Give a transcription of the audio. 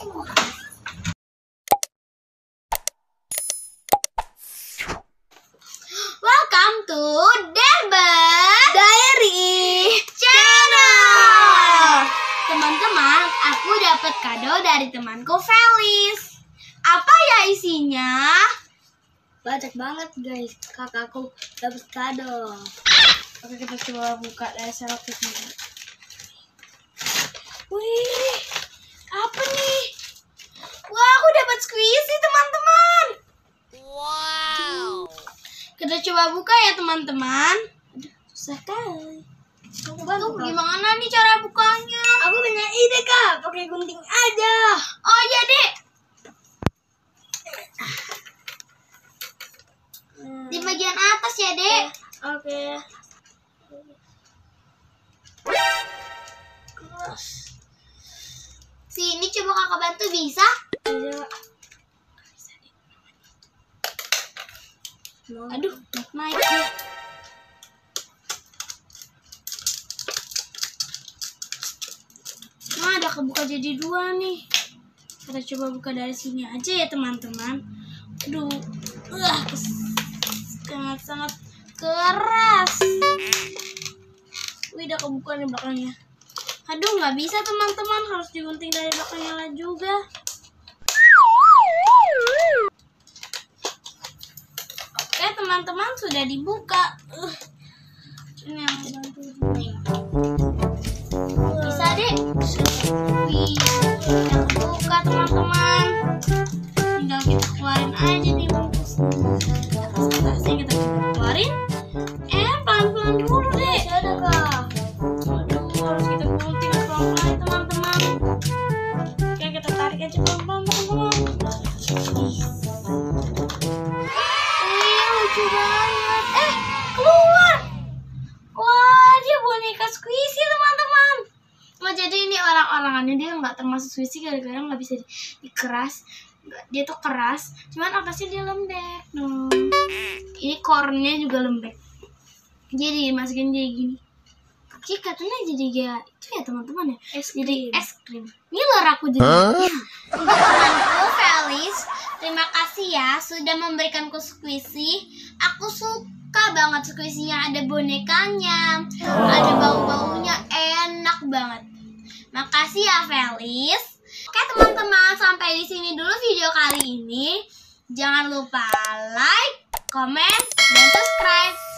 Welcome to Derber Diary Channel. Teman-teman, aku dapat kado dari temanku Felis. Apa ya isinya? Banyak banget guys, kakakku dapat kado. Oke, kita coba buka dari selotipnya. Wih, apa nih? Wah, aku dapat squishy, teman-teman. Wow. Kita coba buka ya, teman-teman. Susah kali. Aku Tuh, gimana nih cara bukanya? Aku punya ide kak, pakai gunting aja. Oh iya, Dek. Di bagian atas ya, Dek. Oke. Sini coba kakak bantu bisa? Iya. Aduh, naik ya. Nah, ada kebuka jadi dua nih. Kita coba buka dari sini aja ya teman-teman. Aduh, uh, sangat-sangat keras. Wih, udah kebuka nih belakangnya. Aduh, nggak bisa teman-teman, harus digunting dari belakangnya juga. Oke teman-teman sudah dibuka. Uh, ini yang. Bisa deh. Wih, udah kebuka teman-teman. Tinggal kita keluarin aja nih bungkus. Atasnya kita keluarin. Eh pelan-pelan dulu deh. Ada kak. Aduh, harus kita gunting pelan-pelan teman-teman. Oke kita tarik aja pelan-pelan orang-orangannya dia nggak termasuk squishy gara-gara nggak bisa di- dikeras. Dia tuh keras, cuman atasnya dia lembek. No. Ini core-nya juga lembek. Jadi dimasukin jadi gini. Jadi katanya jadi kayak itu ya teman-teman ya. Es Jadi es krim. Ngiler aku jadi. Untuk temanku Felis, terima kasih ya sudah memberikanku squishy. Aku suka banget squishy-nya ada bonekanya, ada bau-baunya. Makasih ya Felis. Oke teman-teman, sampai di sini dulu video kali ini. Jangan lupa like, comment, dan subscribe.